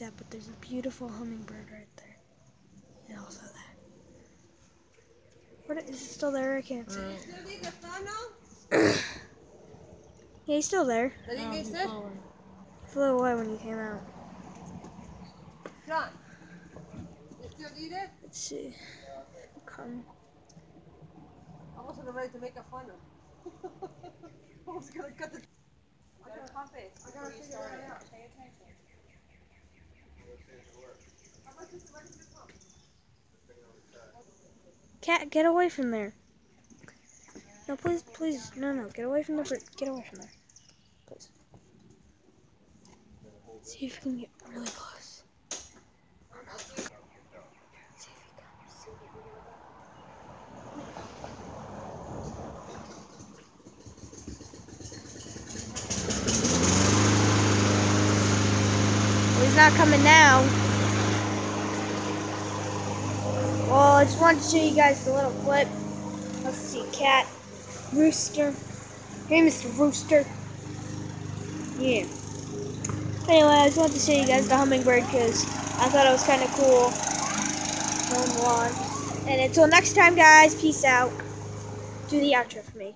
that, but there's a beautiful hummingbird right there. And also that. What is it still there? I can't see. yeah, he's still there. Flew away when you came out. John, you still need it? Let's see. Come. I wasn't ready to make a fun of. I was gonna cut the. I gotta pump it. I gotta figure it out. Pay attention. How much is the ready to pump? Cat, get away from there. No, please, please, no, no, get away from the. Get away from there, please. See if we can get really close. See if he comes. Well, he's not coming now. Well, I just wanted to show you guys the little clip. Let's see, cat, rooster. Hey, Mr. Rooster. Yeah. Anyway, I just wanted to show you guys the hummingbird because I thought it was kind of cool. And until next time, guys, peace out. Do the outro for me.